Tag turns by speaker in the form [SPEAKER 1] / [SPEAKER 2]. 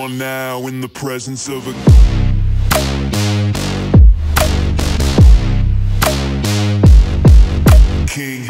[SPEAKER 1] Are now in the presence of a... king.